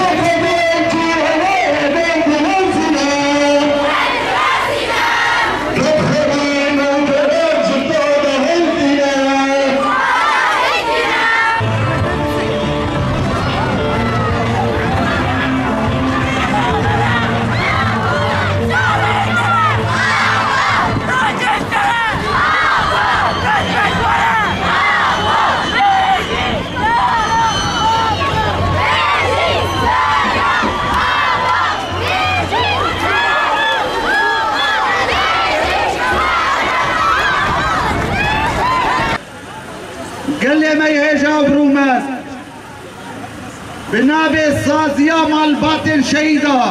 قال بنابي الصازية مال باطن شهيدة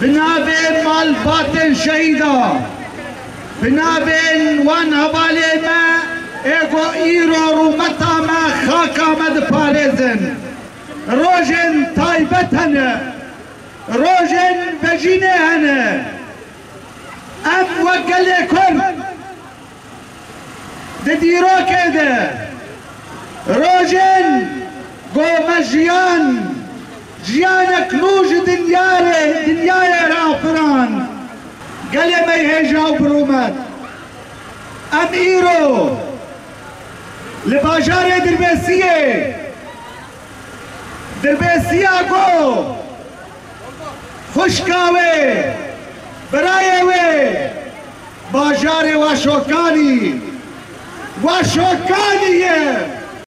بنابي مال باطن شهيدة بنابي وان هبالي ما ايگو ایرو رومتا ما خاکا مد پارزن. روژن تایبت هنه روژن ام وگله کرد. ددیرو کده. روژن گو مجیان جیانک نوج دنیاره دنیای رافران گله می هجا برومت أم ایرو لباجار دربسیه دربسیه گو خوشکاوه برایوه باجار واشوکانی واشوکانیه